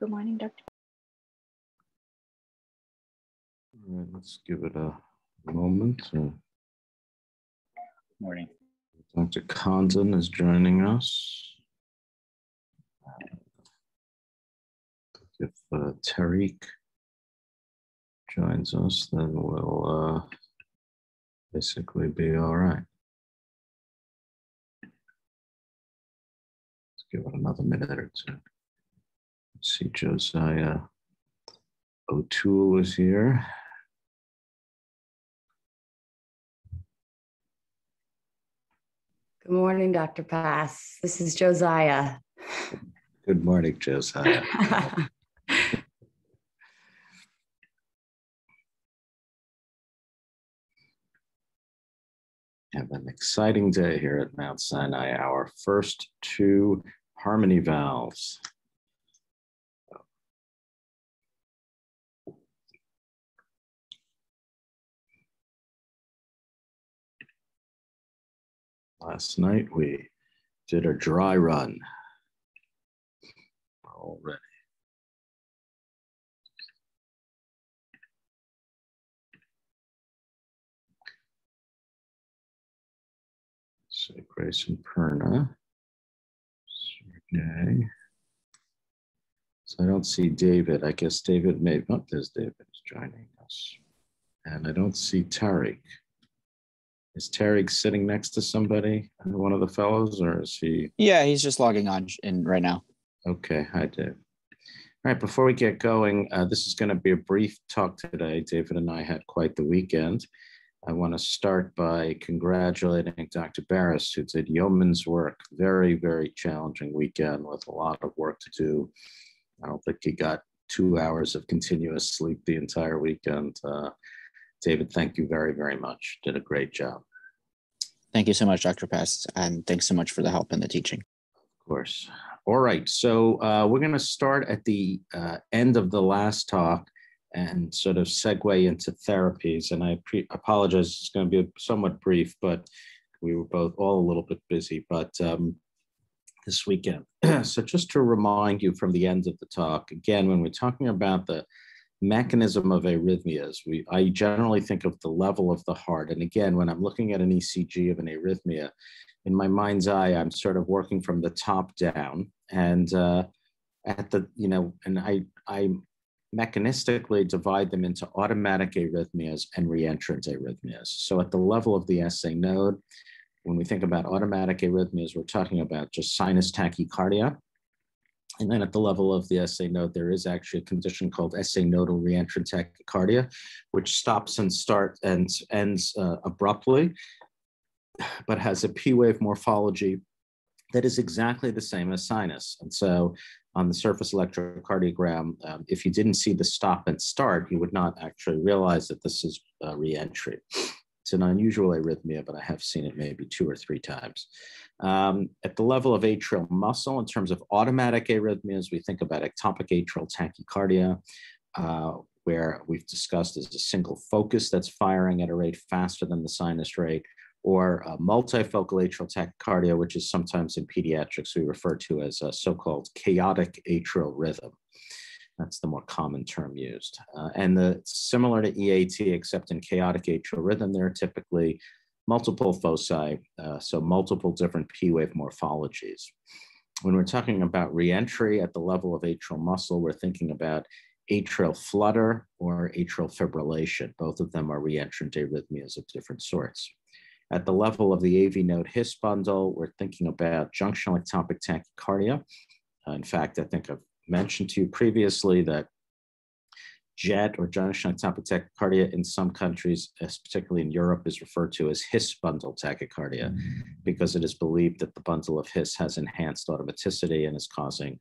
Good morning, Dr. All right, let's give it a moment. Uh, Morning. Dr. Condon is joining us. If uh, Tariq joins us, then we'll uh, basically be all right. Let's give it another minute or two. See, Josiah uh, O'Toole is here. Good morning, Dr. Pass. This is Josiah. Good morning, Josiah. have an exciting day here at Mount Sinai, our first two harmony valves. Last night we did a dry run already. So Grace and Perna. Okay. So I don't see David. I guess David may, oh, there's David is joining us. And I don't see Tariq. Is Tariq sitting next to somebody, one of the fellows, or is he? Yeah, he's just logging on in right now. Okay, hi, Dave. All right, before we get going, uh, this is going to be a brief talk today. David and I had quite the weekend. I want to start by congratulating Dr. Barris, who did yeoman's work. Very, very challenging weekend with a lot of work to do. I don't think he got two hours of continuous sleep the entire weekend. Uh, David, thank you very, very much. Did a great job. Thank you so much, Dr. Pass, and thanks so much for the help and the teaching. Of course. All right, so uh, we're going to start at the uh, end of the last talk and sort of segue into therapies. And I apologize, it's going to be somewhat brief, but we were both all a little bit busy. But um, this weekend, so just to remind you from the end of the talk, again, when we're talking about the mechanism of arrhythmias, we I generally think of the level of the heart. And again, when I'm looking at an ECG of an arrhythmia, in my mind's eye, I'm sort of working from the top down. And uh, at the, you know, and I I mechanistically divide them into automatic arrhythmias and reentrant arrhythmias. So at the level of the SA node, when we think about automatic arrhythmias, we're talking about just sinus tachycardia. And then at the level of the SA node, there is actually a condition called SA nodal reentrant tachycardia, which stops and starts and ends uh, abruptly, but has a P wave morphology that is exactly the same as sinus. And so on the surface electrocardiogram, um, if you didn't see the stop and start, you would not actually realize that this is a reentry. It's an unusual arrhythmia, but I have seen it maybe two or three times. Um, at the level of atrial muscle, in terms of automatic arrhythmias, we think about ectopic atrial tachycardia, uh, where we've discussed as a single focus that's firing at a rate faster than the sinus rate, or multifocal atrial tachycardia, which is sometimes in pediatrics we refer to as a so-called chaotic atrial rhythm. That's the more common term used. Uh, and the similar to EAT, except in chaotic atrial rhythm, there are typically multiple foci, uh, so multiple different P wave morphologies. When we're talking about reentry at the level of atrial muscle, we're thinking about atrial flutter or atrial fibrillation. Both of them are reentrant arrhythmias of different sorts. At the level of the AV node His bundle, we're thinking about junctional ectopic tachycardia. Uh, in fact, I think I've mentioned to you previously that JET or junctional ectopic tachycardia in some countries, particularly in Europe, is referred to as His bundle tachycardia mm-hmm. because it is believed that the bundle of His has enhanced automaticity and is causing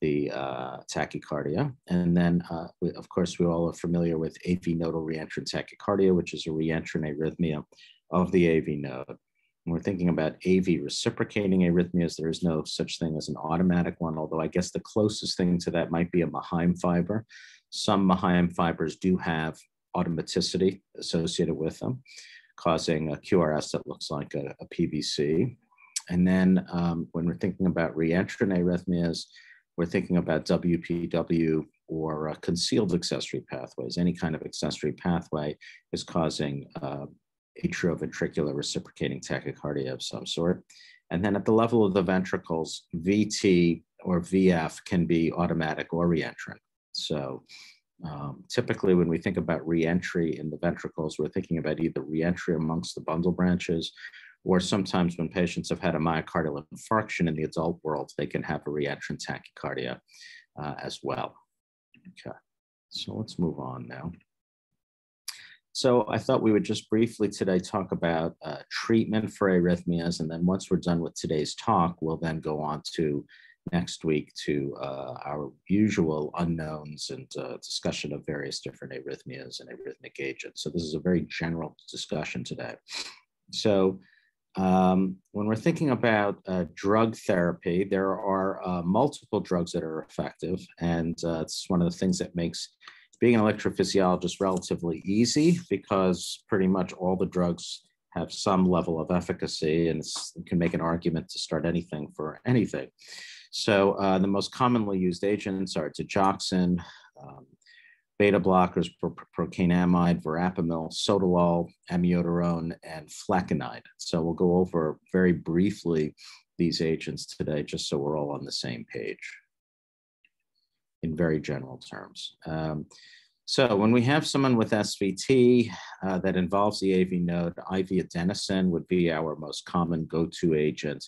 the uh, tachycardia. And then, uh, we, of course, we all are familiar with AV nodal reentrant tachycardia, which is a reentrant arrhythmia of the AV node. When we're thinking about AV reciprocating arrhythmias, there is no such thing as an automatic one, although I guess the closest thing to that might be a Mahaim fiber. Some Mahaim fibers do have automaticity associated with them, causing a QRS that looks like a, a PVC. And then um, when we're thinking about reentrant arrhythmias, we're thinking about WPW or uh, concealed accessory pathways. Any kind of accessory pathway is causing uh, atrioventricular reciprocating tachycardia of some sort. And then at the level of the ventricles, VT or VF can be automatic or reentrant. So um, typically when we think about reentry in the ventricles, we're thinking about either reentry amongst the bundle branches, or sometimes when patients have had a myocardial infarction in the adult world, they can have a reentrant tachycardia uh, as well. Okay, so let's move on now. So I thought we would just briefly today talk about uh, treatment for arrhythmias. And then once we're done with today's talk, we'll then go on to next week to uh, our usual unknowns and uh, discussion of various different arrhythmias and arrhythmic agents. So this is a very general discussion today. So um, when we're thinking about uh, drug therapy, there are uh, multiple drugs that are effective. And uh, it's one of the things that makes being an electrophysiologist relatively easy because pretty much all the drugs have some level of efficacy and can make an argument to start anything for anything. So uh, the most commonly used agents are digoxin, um, beta blockers, pro procainamide, verapamil, sotalol, amiodarone, and flecainide. So we'll go over very briefly these agents today, just so we're all on the same page in very general terms. Um, so when we have someone with SVT uh, that involves the AV node, IV adenosine would be our most common go-to agent,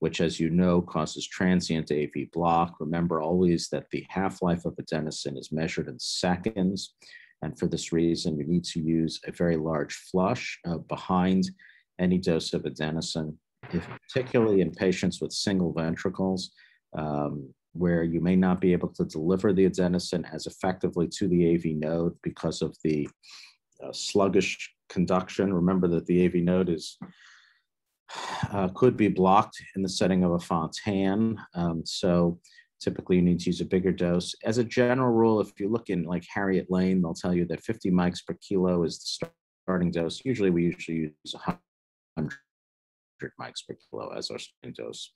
which as you know causes transient AV block. Remember always that the half-life of adenosine is measured in seconds. And for this reason, you need to use a very large flush uh, behind any dose of adenosine, if, particularly in patients with single ventricles. Um, where you may not be able to deliver the adenosine as effectively to the AV node because of the uh, sluggish conduction. Remember that the AV node is uh, could be blocked in the setting of a Fontan. Um, so typically you need to use a bigger dose. As a general rule, if you look in like Harriet Lane, they'll tell you that 50 mics per kilo is the starting dose. Usually we usually use 100 mics per kilo as our starting dose.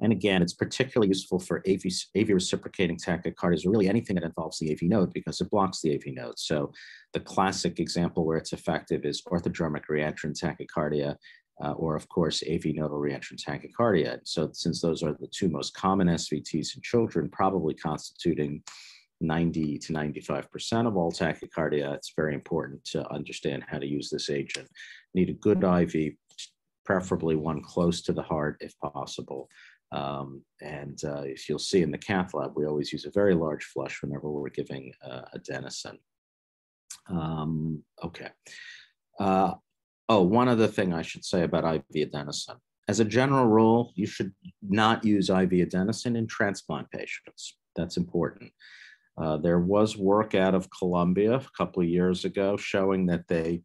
And again, it's particularly useful for AV, AV reciprocating tachycardias, or really anything that involves the AV node because it blocks the AV node. So the classic example where it's effective is orthodromic reentrant tachycardia, uh, or of course, AV nodal reentrant tachycardia. So since those are the two most common SVTs in children, probably constituting 90 to 95% of all tachycardia, it's very important to understand how to use this agent. Need a good IV, preferably one close to the heart if possible. Um, and uh, if you'll see in the cath lab, we always use a very large flush whenever we're giving uh, adenosine. Um, okay. Uh, oh, one other thing I should say about IV adenosine. As a general rule, you should not use IV adenosine in transplant patients. That's important. Uh, there was work out of Columbia a couple of years ago showing that they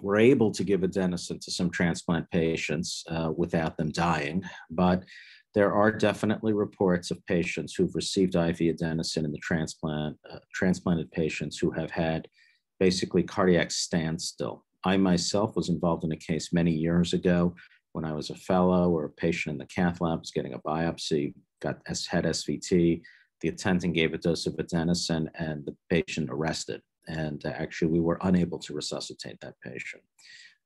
were able to give adenosine to some transplant patients uh, without them dying, but there are definitely reports of patients who've received IV adenosine in the transplant, uh, transplanted patients who have had basically cardiac standstill. I myself was involved in a case many years ago when I was a fellow or a patient in the cath lab was getting a biopsy, got had SVT. The attendant gave a dose of adenosine and the patient arrested and uh, actually we were unable to resuscitate that patient.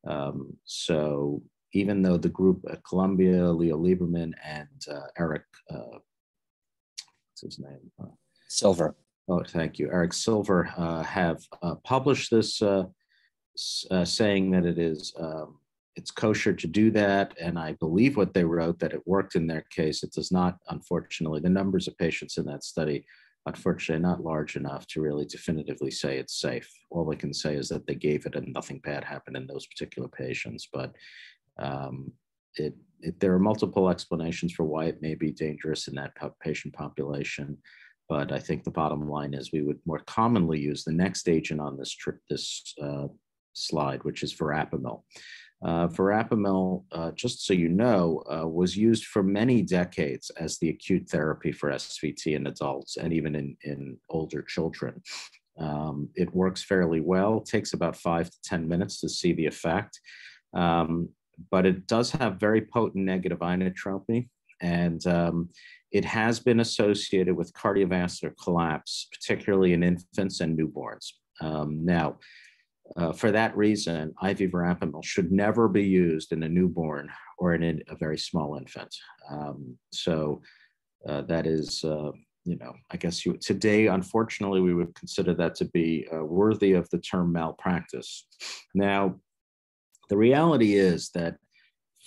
Um, so even though the group at Columbia, Leo Liberman and uh, Eric, uh, what's his name? Uh, Silver. Oh, thank you. Eric Silver uh, have uh, published this saying that it is um, it's kosher to do that. And I believe what they wrote that it worked in their case. It does not, unfortunately, the numbers of patients in that study unfortunately not large enough to really definitively say it's safe. All I can say is that they gave it and nothing bad happened in those particular patients. But um, it, it, there are multiple explanations for why it may be dangerous in that patient population. But I think the bottom line is we would more commonly use the next agent on this, this uh, slide, which is verapamil. Uh, verapamil, uh, just so you know, uh, was used for many decades as the acute therapy for SVT in adults and even in, in older children. Um, it works fairly well, takes about five to 10 minutes to see the effect, um, but it does have very potent negative inotropy. And um, it has been associated with cardiovascular collapse, particularly in infants and newborns. Um, now, uh, for that reason, IV verapamil should never be used in a newborn or in a, very small infant. Um, so uh, that is, uh, you know, I guess you, today, unfortunately, we would consider that to be uh, worthy of the term malpractice. Now, the reality is that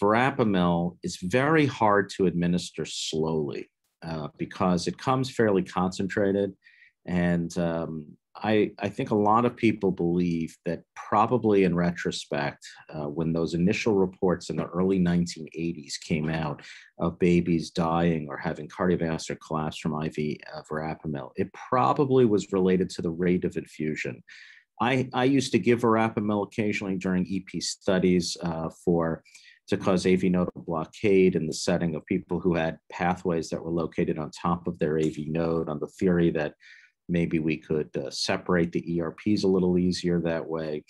verapamil is very hard to administer slowly uh, because it comes fairly concentrated and um, I, I think a lot of people believe that probably in retrospect, uh, when those initial reports in the early 1980s came out of babies dying or having cardiovascular collapse from IV verapamil, it probably was related to the rate of infusion. I, I used to give verapamil occasionally during EP studies uh, for to cause AV nodal blockade in the setting of people who had pathways that were located on top of their AV node on the theory that Maybe we could uh, separate the ERPs a little easier that way.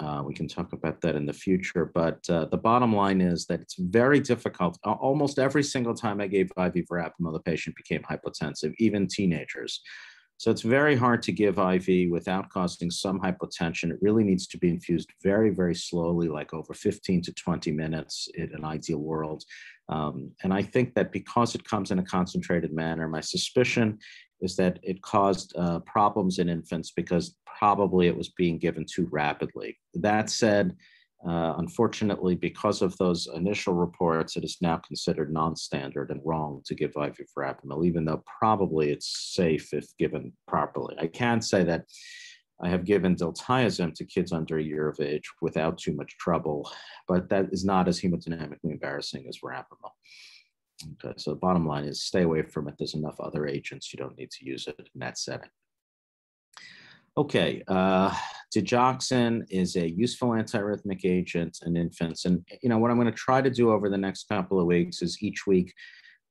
Uh, we can talk about that in the future. But uh, the bottom line is that it's very difficult. Almost every single time I gave IV verapamil, the patient became hypotensive, even teenagers. So it's very hard to give IV without causing some hypotension. It really needs to be infused very, very slowly, like over 15 to 20 minutes in an ideal world. Um, and I think that because it comes in a concentrated manner, my suspicion is that it caused uh, problems in infants because probably it was being given too rapidly. That said, uh, unfortunately, because of those initial reports, it is now considered non-standard and wrong to give IV verapamil, even though probably it's safe if given properly. I can say that I have given diltiazem to kids under a year of age without too much trouble, but that is not as hemodynamically embarrassing as verapamil. Okay, so the bottom line is stay away from it. There's enough other agents. You don't need to use it in that setting. Okay, uh, digoxin is a useful antiarrhythmic agent in infants. And, you know, what I'm going to try to do over the next couple of weeks is each week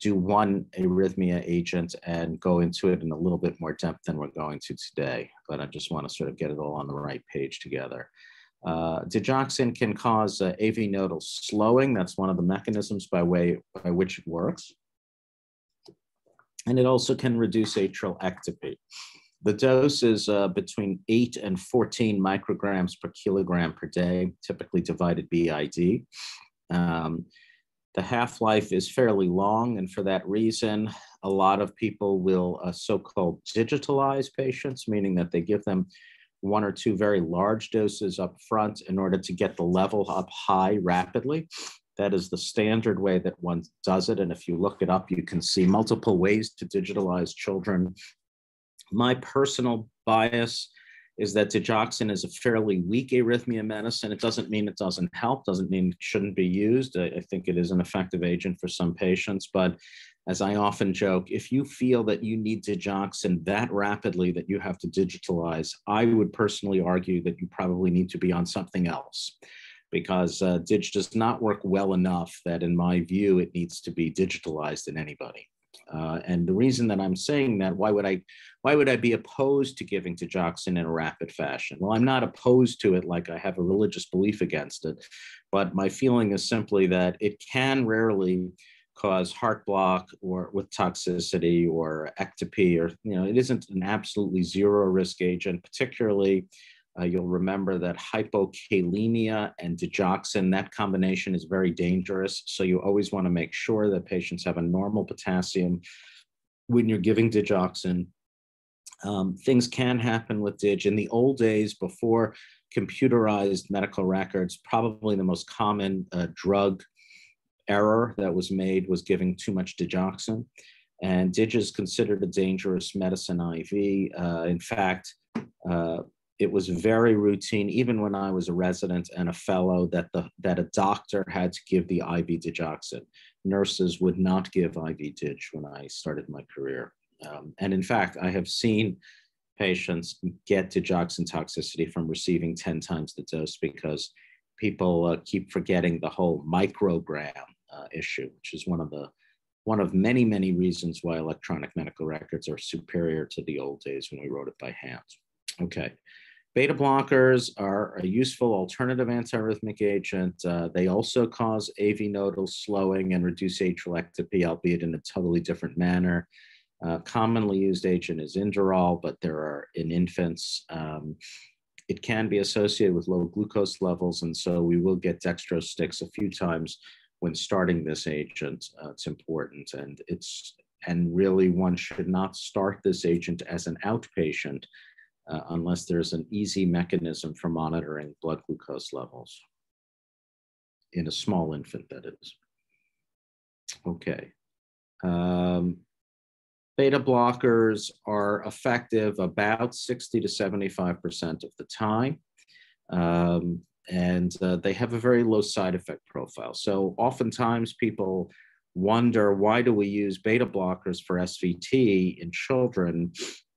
do one arrhythmia agent and go into it in a little bit more depth than we're going to today. But I just want to sort of get it all on the right page together. Uh, digoxin can cause uh, AV nodal slowing. That's one of the mechanisms by way by which it works. And it also can reduce atrial ectopy. The dose is uh, between 8 and 14 micrograms per kilogram per day, typically divided BID. Um, the half-life is fairly long, and for that reason, a lot of people will uh, so-called digitalize patients, meaning that they give them one or two very large doses up front in order to get the level up high rapidly. That is the standard way that one does it. And if you look it up, you can see multiple ways to digitalize children. My personal bias is that digoxin is a fairly weak arrhythmia medicine. It doesn't mean it doesn't help, doesn't mean it shouldn't be used. I, I think it is an effective agent for some patients, but as I often joke, if you feel that you need digoxin that rapidly that you have to digitalize, I would personally argue that you probably need to be on something else because uh, Dig does not work well enough that, in my view, it needs to be digitalized in anybody. Uh, and the reason that I'm saying that, why would I, why would I be opposed to giving to digoxin in a rapid fashion? Well, I'm not opposed to it like I have a religious belief against it, but my feeling is simply that it can rarely cause heart block or with toxicity or ectopy or you know it isn't an absolutely zero risk agent particularly uh, you'll remember that hypokalemia and digoxin that combination is very dangerous so you always want to make sure that patients have a normal potassium when you're giving digoxin um, things can happen with dig in the old days before computerized medical records probably the most common uh, drug error that was made was giving too much digoxin. And dig is considered a dangerous medicine IV. Uh, in fact, uh, it was very routine, even when I was a resident and a fellow, that, the, that a doctor had to give the IV digoxin. Nurses would not give IV dig when I started my career. Um, and in fact, I have seen patients get digoxin toxicity from receiving 10 times the dose because people uh, keep forgetting the whole microgram uh, issue, which is one of the one of many, many reasons why electronic medical records are superior to the old days when we wrote it by hand. Okay. Beta blockers are a useful alternative antiarrhythmic agent. Uh, they also cause AV nodal slowing and reduce atrial ectopy, albeit in a totally different manner. Uh, commonly used agent is Inderal, but there are in infants. Um, it can be associated with low glucose levels, and so we will get dextrose sticks a few times when starting this agent. Uh, it's important, and it's and really one should not start this agent as an outpatient uh, unless there's an easy mechanism for monitoring blood glucose levels in a small infant, that is. Okay. Um, beta blockers are effective about 60 to 75% of the time. Um, and uh, they have a very low side effect profile. So oftentimes people wonder why do we use beta blockers for SVT in children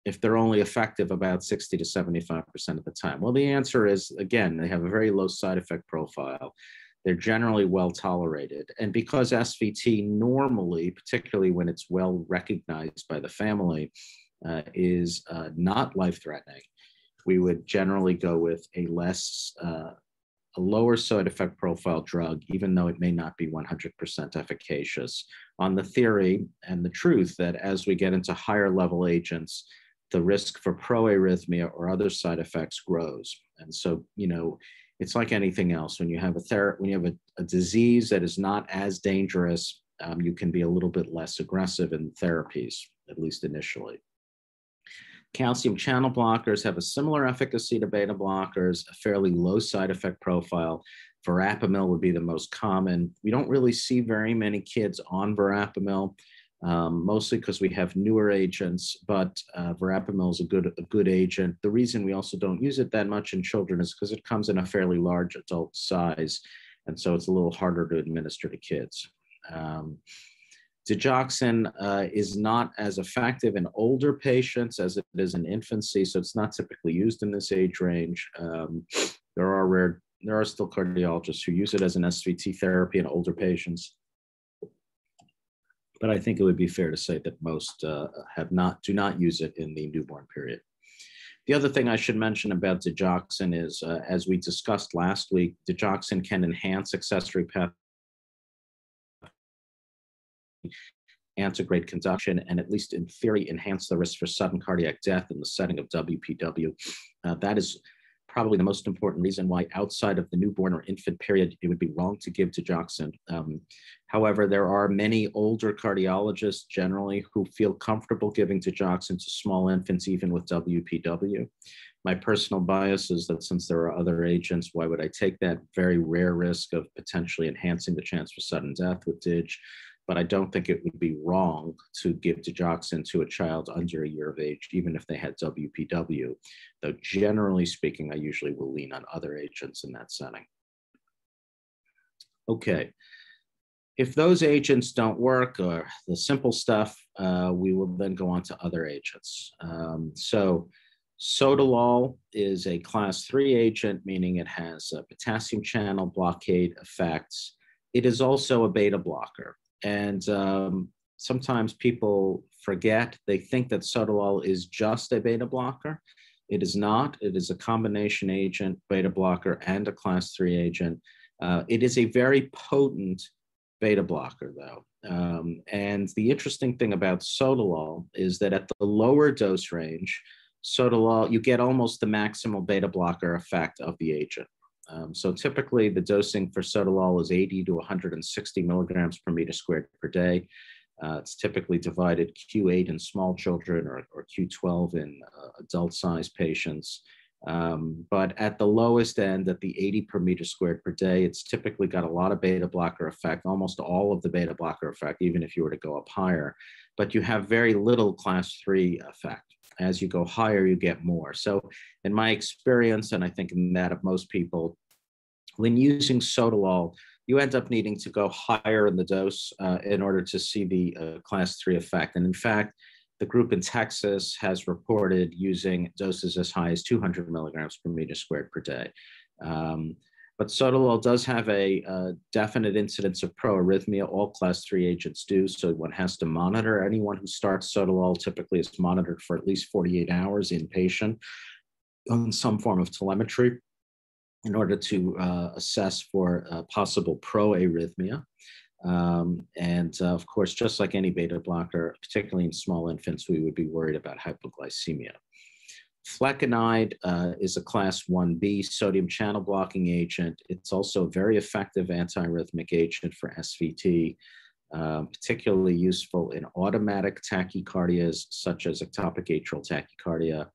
if they're only effective about 60 to 75% of the time? Well, the answer is again, they have a very low side effect profile. They're generally well tolerated. And because SVT normally, particularly when it's well recognized by the family, uh, is uh, not life threatening, we would generally go with a less, uh, a lower side effect profile drug, even though it may not be 100% efficacious, on the theory and the truth that as we get into higher level agents, the risk for proarrhythmia or other side effects grows. And so, you know, it's like anything else. When you have a ther- when you have a, a disease that is not as dangerous, um, you can be a little bit less aggressive in therapies, at least initially. Calcium channel blockers have a similar efficacy to beta blockers, a fairly low side effect profile. Verapamil would be the most common. We don't really see very many kids on verapamil um, mostly because we have newer agents, but uh, verapamil is a good, a good agent. The reason we also don't use it that much in children is because it comes in a fairly large adult size, and so it's a little harder to administer to kids. Um, digoxin uh, is not as effective in older patients as it is in infancy, so it's not typically used in this age range. Um, there are rare, there are still cardiologists who use it as an SVT therapy in older patients but I think it would be fair to say that most uh, have not do not use it in the newborn period. The other thing I should mention about digoxin is, uh, as we discussed last week, digoxin can enhance accessory path antegrade conduction and at least in theory enhance the risk for sudden cardiac death in the setting of WPW. Uh, that is probably the most important reason why outside of the newborn or infant period, it would be wrong to give digoxin. Um, however, there are many older cardiologists generally who feel comfortable giving digoxin to small infants, even with WPW. My personal bias is that since there are other agents, why would I take that very rare risk of potentially enhancing the chance for sudden death with DIG? But I don't think it would be wrong to give digoxin to a child under a year of age, even if they had WPW. Though generally speaking, I usually will lean on other agents in that setting. Okay. If those agents don't work or the simple stuff, uh, we will then go on to other agents. Um, so Sotalol is a class three agent, meaning it has a potassium channel blockade effects. It is also a beta blocker. And um, sometimes people forget, they think that sotalol is just a beta blocker. It is not. It is a combination agent, beta blocker, and a class three agent. Uh, it is a very potent beta blocker, though. Um, and the interesting thing about sotalol is that at the lower dose range, sotalol, you get almost the maximal beta blocker effect of the agent. Um, so typically the dosing for sotalol is 80 to 160 milligrams per meter squared per day. Uh, it's typically divided Q8 in small children or, or Q12 in uh, adult sized patients. Um, but at the lowest end, at the 80 per meter squared per day, it's typically got a lot of beta blocker effect, almost all of the beta blocker effect, even if you were to go up higher. But you have very little class three effect as you go higher, you get more. So, in my experience, and I think in that of most people, when using sotalol, you end up needing to go higher in the dose uh, in order to see the uh, class three effect. And in fact, the group in Texas has reported using doses as high as 200 milligrams per meter squared per day. Um, but sotalol does have a, a, definite incidence of proarrhythmia. All class three agents do. So one has to monitor. Anyone who starts sotalol typically is monitored for at least 48 hours inpatient. on some form of telemetry in order to uh, assess for uh, possible proarrhythmia. Um, and uh, of course, just like any beta blocker, particularly in small infants, we would be worried about hypoglycemia. Flecainide uh, is a class 1B sodium channel blocking agent. It's also a very effective antiarrhythmic agent for SVT, uh, particularly useful in automatic tachycardias such as ectopic atrial tachycardia.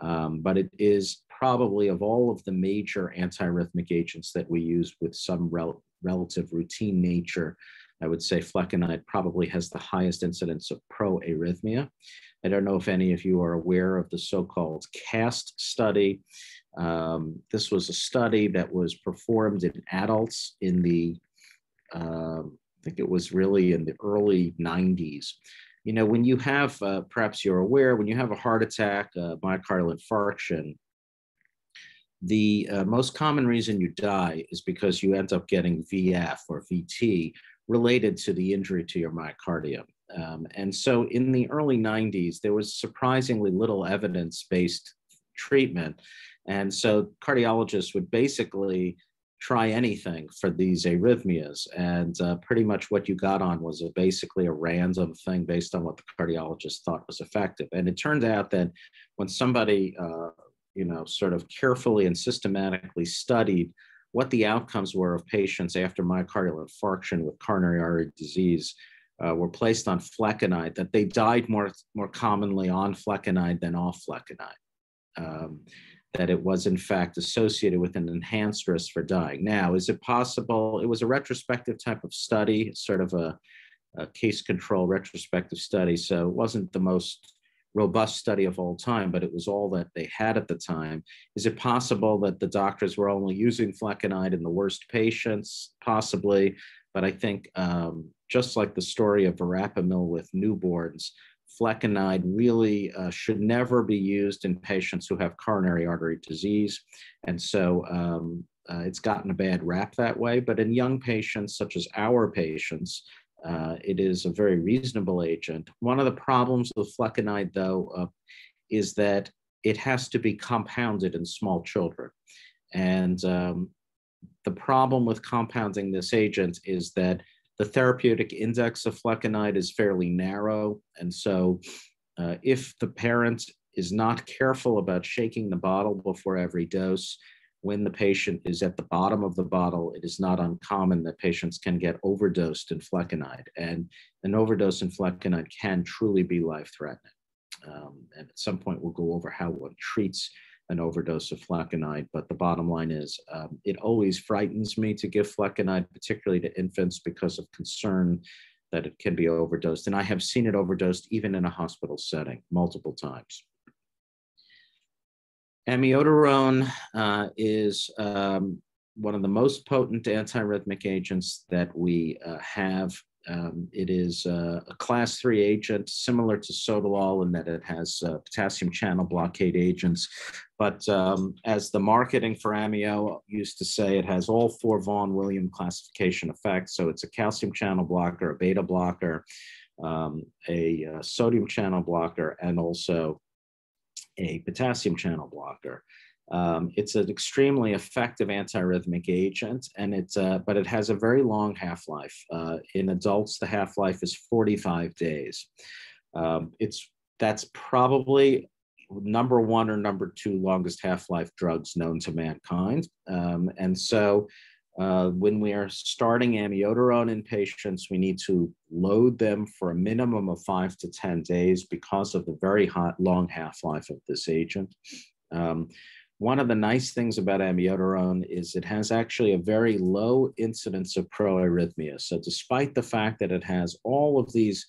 Um, but it is probably of all of the major antiarrhythmic agents that we use with some rel relative routine nature, I would say flecainide probably has the highest incidence of proarrhythmia. I don't know if any of you are aware of the so-called CAST study. Um, this was a study that was performed in adults in the, uh, I think it was really in the early 90s. You know, when you have, uh, perhaps you're aware, when you have a heart attack, myocardial infarction, the uh, most common reason you die is because you end up getting VF or VT related to the injury to your myocardium. Um, and so in the early 90s, there was surprisingly little evidence based treatment. And so cardiologists would basically try anything for these arrhythmias. And uh, pretty much what you got on was a, basically a random thing based on what the cardiologist thought was effective. And it turned out that when somebody uh, you know, sort of carefully and systematically studied what the outcomes were of patients after myocardial infarction with coronary artery disease uh, were placed on flecainide, that they died more, more commonly on flecainide than off flecainide. Um, that it was in fact associated with an enhanced risk for dying. Now, is it possible? It was a retrospective type of study, sort of a, a case control retrospective study, so it wasn't the most robust study of all time, but it was all that they had at the time. Is it possible that the doctors were only using flecainide in the worst patients? Possibly, but I think um, just like the story of verapamil with newborns, flecainide really uh, should never be used in patients who have coronary artery disease. And so um, uh, it's gotten a bad rap that way. But in young patients, such as our patients, uh, it is a very reasonable agent. One of the problems with flecainide, though, uh, is that it has to be compounded in small children. And um, the problem with compounding this agent is that the therapeutic index of flecainide is fairly narrow. And so uh, if the parent is not careful about shaking the bottle before every dose, when the patient is at the bottom of the bottle, it is not uncommon that patients can get overdosed in flecainide. And an overdose in flecainide can truly be life threatening. Um, and at some point, we'll go over how one treats an overdose of flecainide. But the bottom line is, um, it always frightens me to give flecainide, particularly to infants, because of concern that it can be overdosed. And I have seen it overdosed even in a hospital setting multiple times. Amiodarone uh, is um, one of the most potent antiarrhythmic agents that we uh, have. Um, it is uh, a class three agent similar to sotalol in that it has uh, potassium channel blockade agents. But um, as the marketing for Amio used to say, it has all four Vaughan William classification effects. So it's a calcium channel blocker, a beta blocker, um, a uh, sodium channel blocker, and also a potassium channel blocker. Um, it's an extremely effective antiarrhythmic agent, and it's uh, but it has a very long half-life. Uh, in adults, the half-life is 45 days. Um, it's that's probably number one or number two longest half-life drugs known to mankind, um, and so uh, when we are starting amiodarone in patients, we need to load them for a minimum of five to 10 days because of the very hot, long half-life of this agent. Um, one of the nice things about amiodarone is it has actually a very low incidence of proarrhythmia. So despite the fact that it has all of these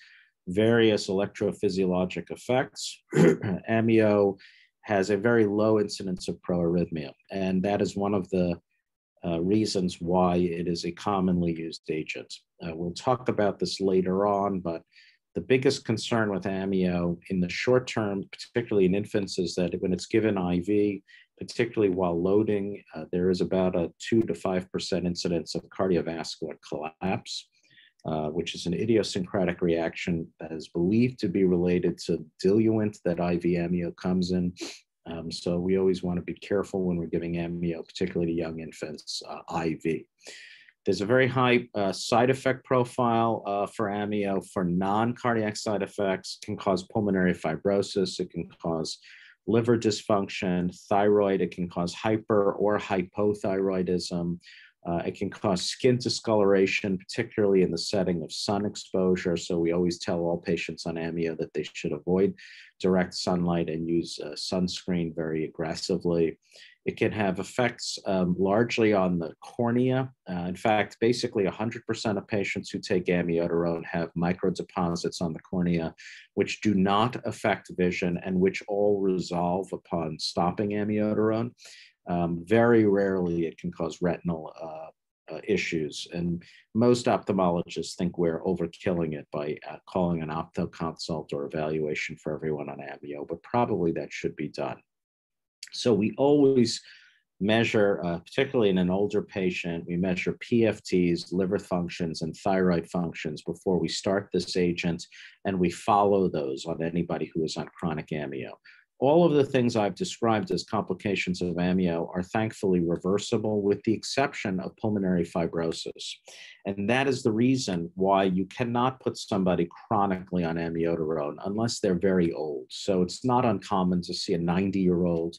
various electrophysiologic effects, amio has a very low incidence of proarrhythmia. And that is one of the uh, reasons why it is a commonly used agent. Uh, we'll talk about this later on, but the biggest concern with amio in the short term, particularly in infants, is that when it's given IV, particularly while loading, uh, there is about a 2 to 5% incidence of cardiovascular collapse, uh, which is an idiosyncratic reaction that is believed to be related to diluent that IV amio comes in. Um, so we always want to be careful when we're giving amio, particularly to young infants, uh, IV. There's a very high uh, side effect profile uh, for amio for non-cardiac side effects, can cause pulmonary fibrosis, it can cause liver dysfunction, thyroid, it can cause hyper or hypothyroidism, uh, it can cause skin discoloration, particularly in the setting of sun exposure. So we always tell all patients on amio that they should avoid direct sunlight and use uh, sunscreen very aggressively. It can have effects um, largely on the cornea. Uh, in fact, basically 100% of patients who take amiodarone have microdeposits on the cornea, which do not affect vision and which all resolve upon stopping amiodarone. Um, very rarely it can cause retinal uh, uh, issues. And most ophthalmologists think we're overkilling it by uh, calling an ophtho consult or evaluation for everyone on Amio, but probably that should be done. So we always measure, uh, particularly in an older patient, we measure PFTs, liver functions, and thyroid functions before we start this agent, and we follow those on anybody who is on chronic amio all of the things I've described as complications of amio are thankfully reversible with the exception of pulmonary fibrosis. And that is the reason why you cannot put somebody chronically on amiodarone unless they're very old. So it's not uncommon to see a 90 year old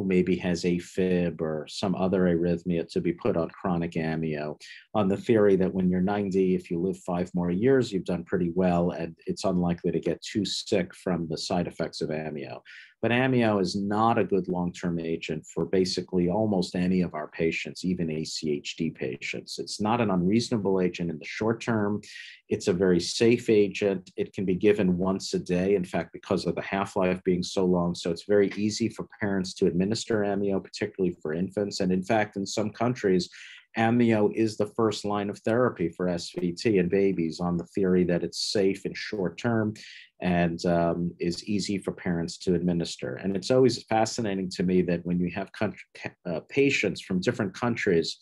who maybe has AFib or some other arrhythmia to be put on chronic amio on the theory that when you're 90, if you live five more years, you've done pretty well and it's unlikely to get too sick from the side effects of amio. But amio is not a good long-term agent for basically almost any of our patients, even ACHD patients. It's not an unreasonable agent in the short term. It's a very safe agent. It can be given once a day, in fact, because of the half-life being so long. So it's very easy for parents to administer amio, particularly for infants. And in fact, in some countries, amio is the first line of therapy for SVT in babies on the theory that it's safe and short term and um, is easy for parents to administer. And it's always fascinating to me that when you have country, uh, patients from different countries,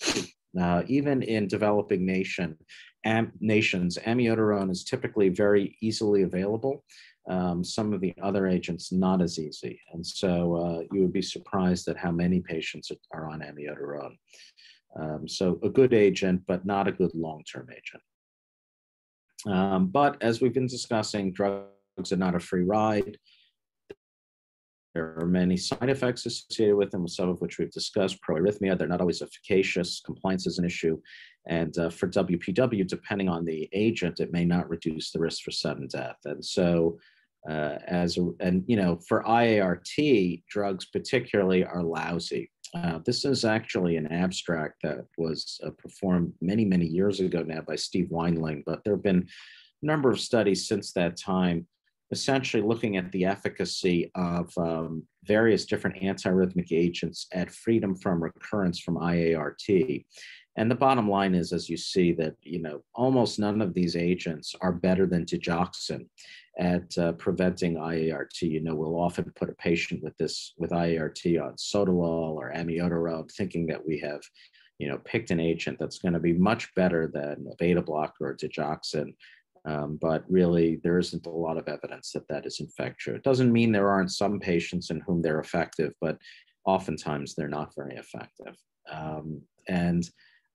uh, even in developing nation, am, nations, amiodarone is typically very easily available. Um, some of the other agents not as easy. And so uh, you would be surprised at how many patients are, are on amiodarone. Um, so a good agent, but not a good long-term agent. Um, but as we've been discussing, drugs are not a free ride. There are many side effects associated with them, some of which we've discussed. Proarrhythmia, they're not always efficacious. Compliance is an issue. And uh, for WPW, depending on the agent, it may not reduce the risk for sudden death. And so uh, as a, and you know for IART drugs particularly are lousy. Uh, this is actually an abstract that was uh, performed many many years ago now by Steve Weindling, but there have been a number of studies since that time, essentially looking at the efficacy of um, various different antiarrhythmic agents at freedom from recurrence from IART. And the bottom line is, as you see, that you know almost none of these agents are better than digoxin at uh, preventing IART. You know, we'll often put a patient with this with IART on sotalol or amiodarone, thinking that we have, you know, picked an agent that's going to be much better than a beta blocker or digoxin. Um, but really, there isn't a lot of evidence that that is in fact true. It doesn't mean there aren't some patients in whom they're effective, but oftentimes they're not very effective. Um, and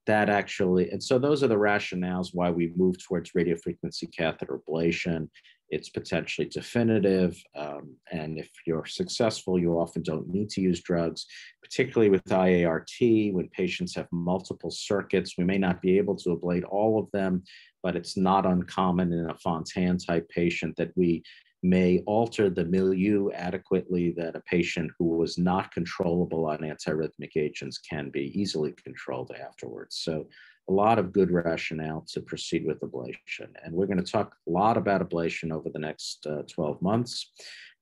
that actually, and so those are the rationales why we move towards radiofrequency catheter ablation. It's potentially definitive. Um, and if you're successful, you often don't need to use drugs, particularly with IART, when patients have multiple circuits. We may not be able to ablate all of them, but it's not uncommon in a Fontan type patient that we may alter the milieu adequately that a patient who was not controllable on antiarrhythmic agents can be easily controlled afterwards. So a lot of good rationale to proceed with ablation. And we're going to talk a lot about ablation over the next uh, 12 months.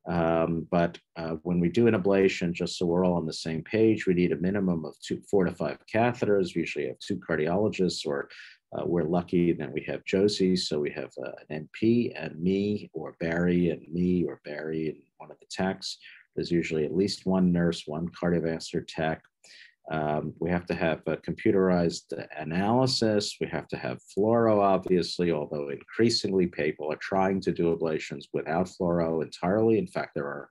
Um, but uh, when we do an ablation, just so we're all on the same page, we need a minimum of two, four to five catheters. We usually have two cardiologists, or uh, we're lucky that we have Josie. So we have uh, an NP and me, or Barry and me, or Barry and one of the techs. There's usually at least one nurse, one cardiovascular tech, um, we have to have a computerized analysis. We have to have fluoro, obviously, although increasingly people are trying to do ablations without fluoro entirely. In fact, there are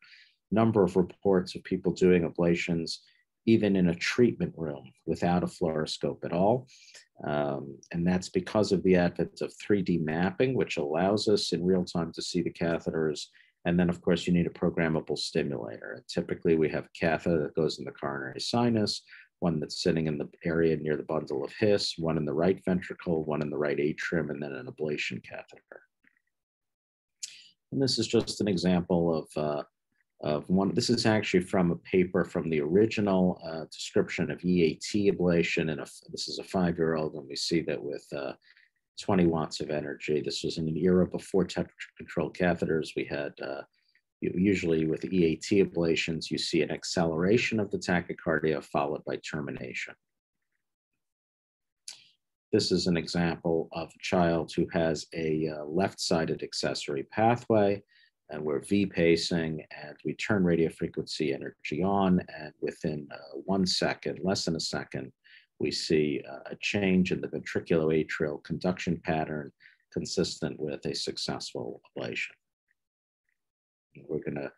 a number of reports of people doing ablations even in a treatment room without a fluoroscope at all. Um, and that's because of the advent of 3D mapping, which allows us in real time to see the catheters. And then, of course, you need a programmable stimulator. Typically, we have a catheter that goes in the coronary sinus, one that's sitting in the area near the bundle of His, one in the right ventricle, one in the right atrium, and then an ablation catheter. And this is just an example of uh, of one. This is actually from a paper from the original uh, description of EAT ablation. And this is a five year old, and we see that with uh, 20 watts of energy. This was in an era before temperature controlled catheters. We had uh, usually with EAT ablations, you see an acceleration of the tachycardia followed by termination. This is an example of a child who has a uh, left-sided accessory pathway and we're V-pacing and we turn radio frequency energy on and within uh, one second, less than a second, we see a change in the ventriculoatrial conduction pattern consistent with a successful ablation. We're gonna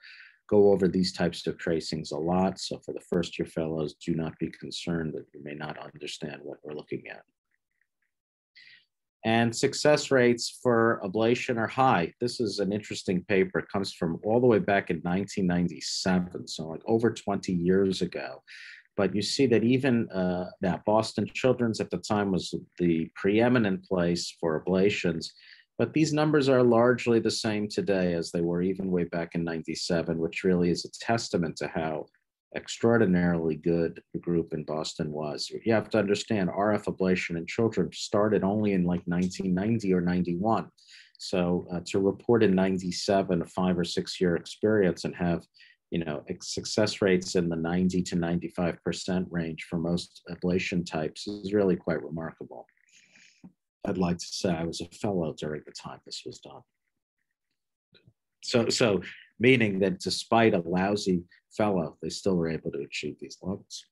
go over these types of tracings a lot. So for the first year fellows, do not be concerned that you may not understand what we're looking at. And success rates for ablation are high. This is an interesting paper. It comes from all the way back in 1997, so like over 20 years ago. But you see that even uh, Boston Children's at the time was the preeminent place for ablations. But these numbers are largely the same today as they were even way back in 97, which really is a testament to how extraordinarily good the group in Boston was. You have to understand RF ablation in children started only in like 1990 or 91. So uh, to report in 97 a five or six year experience and have you know success rates in the 90 to 95% range for most ablation types is really quite remarkable. I'd like to say I was a fellow during the time this was done. So, so meaning that despite a lousy fellow, they still were able to achieve these levels.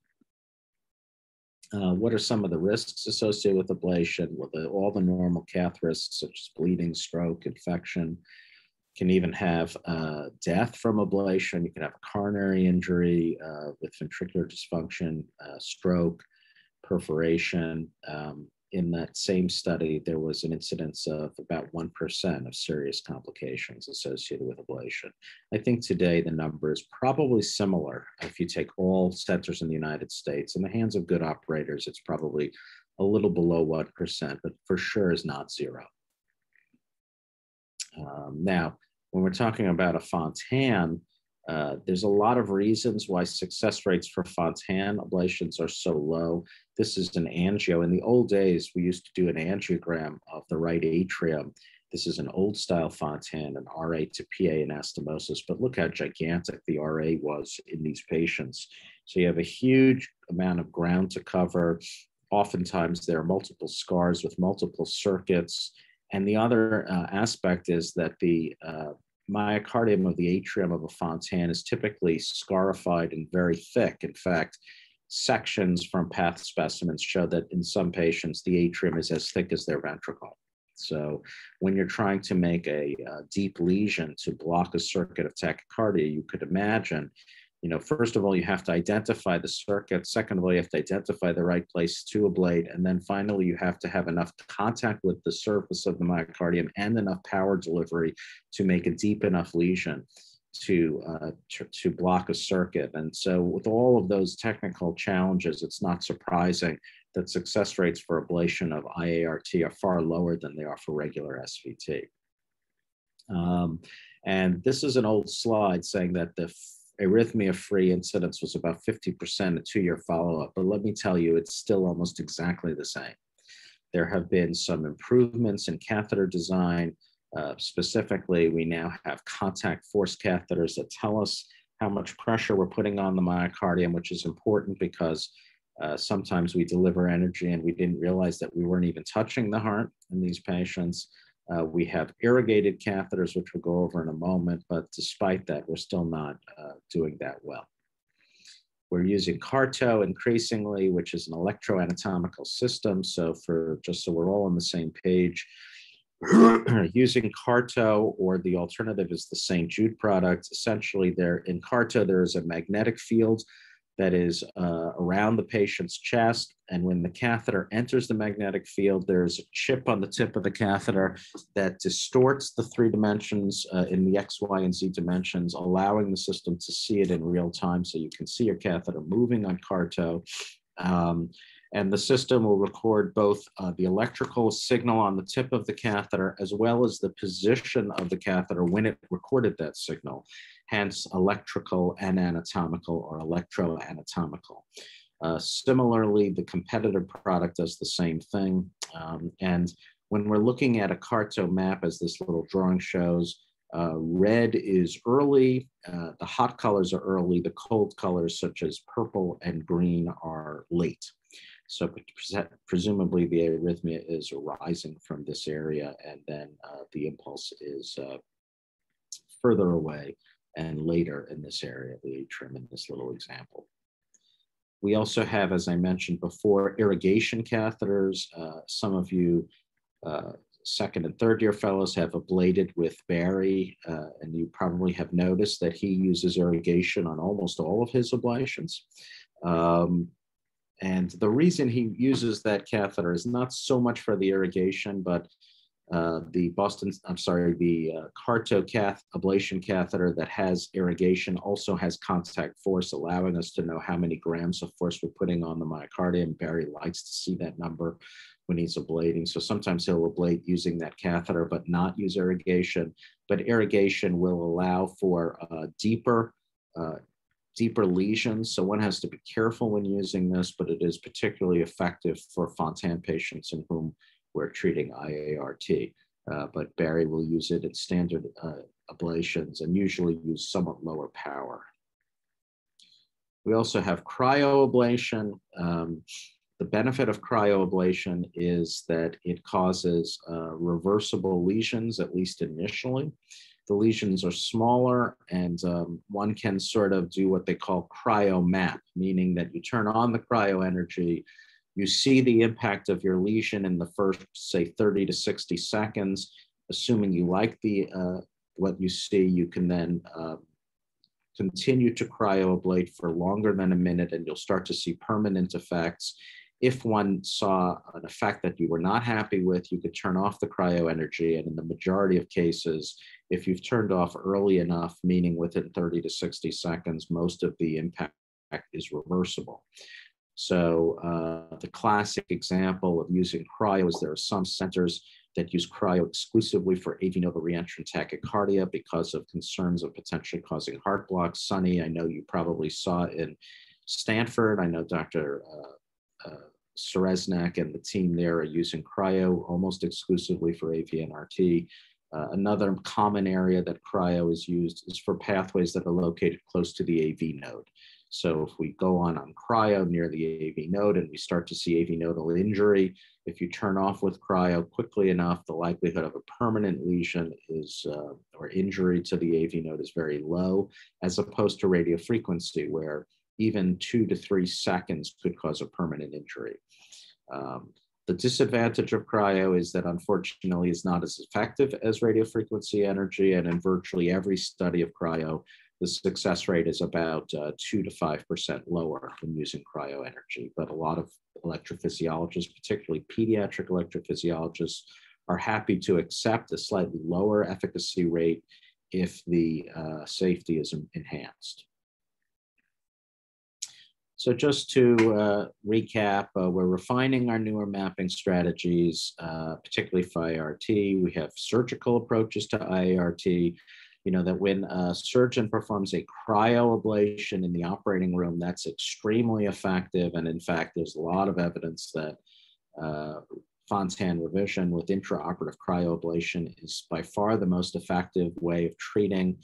Uh, what are some of the risks associated with ablation? Well, the, all the normal cath risks, such as bleeding, stroke, infection, can even have uh, death from ablation. You can have a coronary injury uh, with ventricular dysfunction, uh, stroke, perforation, um, in that same study, there was an incidence of about 1% of serious complications associated with ablation. I think today the number is probably similar. If you take all centers in the United States, in the hands of good operators, it's probably a little below 1%, but for sure is not zero. Um, now, when we're talking about a Fontan, uh, there's a lot of reasons why success rates for Fontan ablations are so low. This is an angio. In the old days, we used to do an angiogram of the right atrium. This is an old style Fontan, an RA to PA anastomosis, but look how gigantic the RA was in these patients. So you have a huge amount of ground to cover. Oftentimes, there are multiple scars with multiple circuits. And the other uh, aspect is that the uh, myocardium of the atrium of a Fontan is typically scarified and very thick. In fact, sections from path specimens show that in some patients, the atrium is as thick as their ventricle. So when you're trying to make a, a deep lesion to block a circuit of tachycardia, you could imagine you know, first of all, you have to identify the circuit. Second of all, you have to identify the right place to ablate. And then finally, you have to have enough contact with the surface of the myocardium and enough power delivery to make a deep enough lesion to, uh, to, block a circuit. And so with all of those technical challenges, it's not surprising that success rates for ablation of IART are far lower than they are for regular SVT. Um, and this is an old slide saying that the arrhythmia-free incidence was about 50% a two-year follow-up, but let me tell you, it's still almost exactly the same. There have been some improvements in catheter design. Uh, specifically, we now have contact force catheters that tell us how much pressure we're putting on the myocardium, which is important because uh, sometimes we deliver energy and we didn't realize that we weren't even touching the heart in these patients. Uh, we have irrigated catheters, which we'll go over in a moment, but despite that, we're still not uh, doing that well. We're using CARTO increasingly, which is an electroanatomical system. So for just so we're all on the same page, using Carto or the alternative is the St. Jude product. Essentially, there in Carto, there is a magnetic field that is uh, around the patient's chest. And when the catheter enters the magnetic field, there's a chip on the tip of the catheter that distorts the three dimensions uh, in the X, Y, and Z dimensions, allowing the system to see it in real time. So you can see your catheter moving on Carto. Um, and the system will record both uh, the electrical signal on the tip of the catheter as well as the position of the catheter when it recorded that signal, hence electrical and anatomical or electroanatomical. Uh, similarly, the competitor product does the same thing. Um, and when we're looking at a Carto map, as this little drawing shows, uh, red is early, uh, the hot colors are early, the cold colors such as purple and green are late. So presumably the arrhythmia is arising from this area and then uh, the impulse is uh, further away and later in this area, the atrium in this little example. We also have, as I mentioned before, irrigation catheters. Uh, some of you uh, second and third year fellows have ablated with Barry, uh, and you probably have noticed that he uses irrigation on almost all of his ablations. Um, and the reason he uses that catheter is not so much for the irrigation, but uh, the Boston, I'm sorry, the uh, Carto cath ablation catheter that has irrigation also has contact force, allowing us to know how many grams of force we're putting on the myocardium. Barry likes to see that number when he's ablating. So sometimes he'll ablate using that catheter, but not use irrigation. But irrigation will allow for uh, deeper uh, deeper lesions. So one has to be careful when using this, but it is particularly effective for Fontan patients in whom we're treating IART. Uh, but Barry will use it in standard uh, ablations and usually use somewhat lower power. We also have cryoablation. Um, the benefit of cryoablation is that it causes uh, reversible lesions, at least initially the lesions are smaller and um, one can sort of do what they call cryo map, meaning that you turn on the cryo energy, you see the impact of your lesion in the first, say, 30 to 60 seconds. Assuming you like the uh, what you see, you can then uh, continue to cryoablate for longer than a minute and you'll start to see permanent effects. If one saw an effect that you were not happy with, you could turn off the cryo energy. And in the majority of cases, if you've turned off early enough, meaning within 30 to 60 seconds, most of the impact is reversible. So uh, the classic example of using cryo is there are some centers that use cryo exclusively for AV nodal reentrant tachycardia because of concerns of potentially causing heart blocks. Sunny, I know you probably saw in Stanford. I know Dr. Uh, uh, and the team there are using cryo almost exclusively for AVNRT. Uh, another common area that cryo is used is for pathways that are located close to the AV node. So if we go on on cryo near the AV node and we start to see AV nodal injury, if you turn off with cryo quickly enough, the likelihood of a permanent lesion is uh, or injury to the AV node is very low, as opposed to radiofrequency, where even two to three seconds could cause a permanent injury. Um, the disadvantage of cryo is that unfortunately it's not as effective as radiofrequency energy. And in virtually every study of cryo, the success rate is about uh, two to 5% lower when using cryo energy. But a lot of electrophysiologists, particularly pediatric electrophysiologists, are happy to accept a slightly lower efficacy rate if the uh, safety is enhanced. So just to uh, recap, uh, we're refining our newer mapping strategies, uh, particularly for IART. We have surgical approaches to IART. You know that when a surgeon performs a cryoablation in the operating room, that's extremely effective. And in fact, there's a lot of evidence that uh, Fontan revision with intraoperative cryoablation is by far the most effective way of treating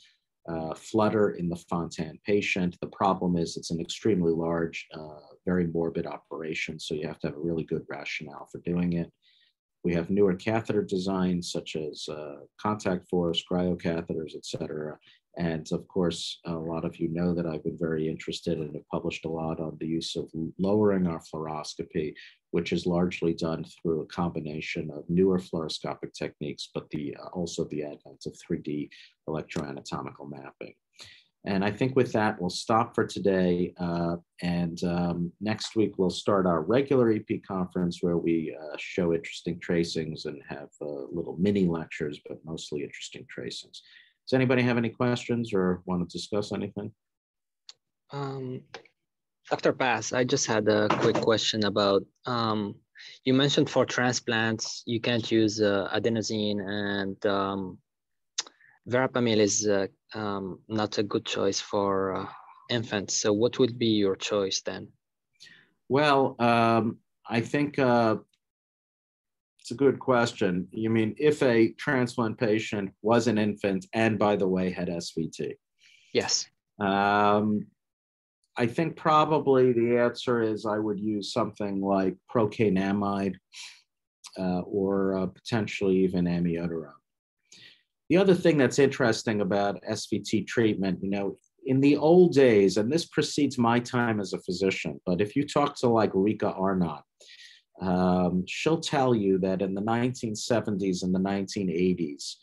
uh, flutter in the Fontan patient. The problem is it's an extremely large, uh, very morbid operation, so you have to have a really good rationale for doing it. We have newer catheter designs such as uh, contact force, cryocatheters, et cetera. And of course, a lot of you know that I've been very interested and have published a lot on the use of lowering our fluoroscopy, which is largely done through a combination of newer fluoroscopic techniques, but the, uh, also the advent of 3D electroanatomical mapping. And I think with that, we'll stop for today. Uh, and um, next week, we'll start our regular EP conference where we uh, show interesting tracings and have uh, little mini lectures, but mostly interesting tracings. Does anybody have any questions or want to discuss anything? Um, Dr. Pass, I just had a quick question about, um, you mentioned for transplants, you can't use uh, adenosine and um, verapamil is uh, um, not a good choice for uh, infants. So what would be your choice then? Well, um, I think uh, it's a good question. You mean if a transplant patient was an infant and, by the way, had SVT? Yes. Um, I think probably the answer is I would use something like procainamide uh, or uh, potentially even amiodarone. The other thing that's interesting about SVT treatment, you know, in the old days, and this precedes my time as a physician, but if you talk to like Rika Arnott, um, she'll tell you that in the 1970s and the 1980s,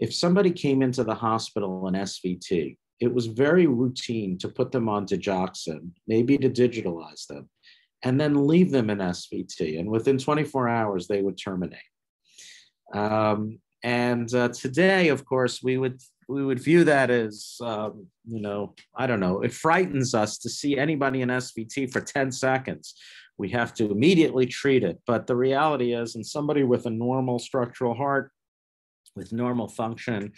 if somebody came into the hospital in SVT, it was very routine to put them on digoxin, maybe to digitalize them, and then leave them in SVT. And within 24 hours, they would terminate. Um, and uh, today, of course, we would we would view that as um, you know I don't know. It frightens us to see anybody in SVT for 10 seconds. We have to immediately treat it. But the reality is, in somebody with a normal structural heart, with normal function,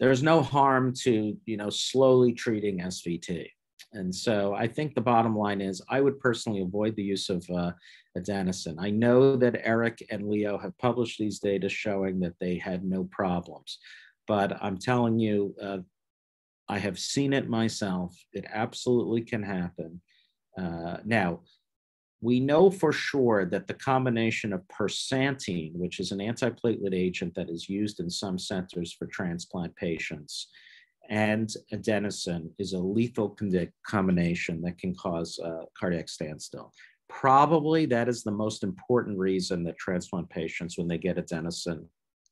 there's no harm to you know slowly treating SVT. And so I think the bottom line is I would personally avoid the use of uh, adenosine. I know that Eric and Leo have published these data showing that they had no problems, but I'm telling you, uh, I have seen it myself. It absolutely can happen. Uh, now, we know for sure that the combination of persantine, which is an antiplatelet agent that is used in some centers for transplant patients, and adenosine is a lethal combination that can cause uh, cardiac standstill. Probably that is the most important reason that transplant patients, when they get adenosine,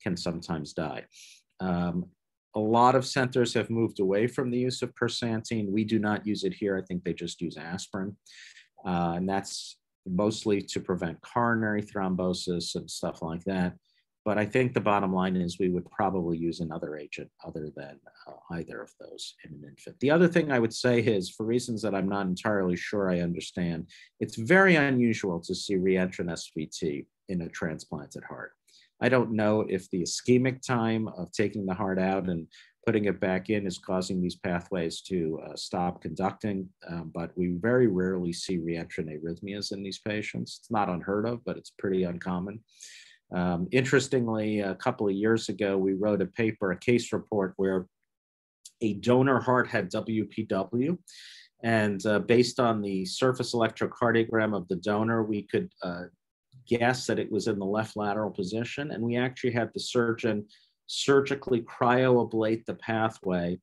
can sometimes die. Um, a lot of centers have moved away from the use of persantine. We do not use it here. I think they just use aspirin. Uh, and that's mostly to prevent coronary thrombosis and stuff like that. But I think the bottom line is we would probably use another agent other than uh, either of those in an infant. The other thing I would say is, for reasons that I'm not entirely sure I understand, it's very unusual to see reentrant SVT in a transplanted heart. I don't know if the ischemic time of taking the heart out and putting it back in is causing these pathways to uh, stop conducting, um, but we very rarely see reentrant arrhythmias in these patients. It's not unheard of, but it's pretty uncommon. Um, interestingly, a couple of years ago, we wrote a paper, a case report where a donor heart had WPW. And uh, based on the surface electrocardiogram of the donor, we could uh, guess that it was in the left lateral position. And we actually had the surgeon surgically cryoablate the pathway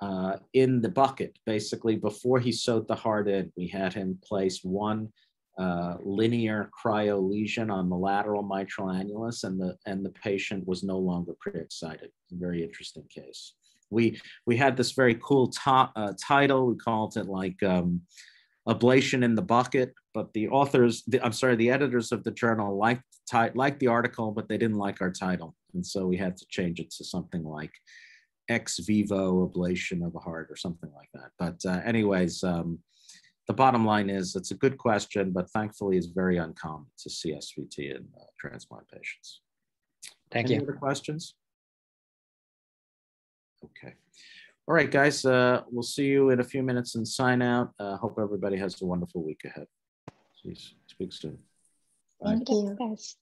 uh, in the bucket. Basically, before he sewed the heart in, we had him place one uh, linear cryo lesion on the lateral mitral annulus, and the and the patient was no longer pre-excited. Very interesting case. We we had this very cool uh, title. We called it like um, ablation in the bucket, but the authors, the, I'm sorry, the editors of the journal liked liked the article, but they didn't like our title, and so we had to change it to something like ex vivo ablation of a heart or something like that. But uh, anyways. Um, the bottom line is it's a good question, but thankfully it's very uncommon to see SVT in uh, transplant patients. Thank Any you. Any other questions? Okay. All right, guys, uh, we'll see you in a few minutes and sign out. Uh, hope everybody has a wonderful week ahead. Please speak soon. Bye. Thank you.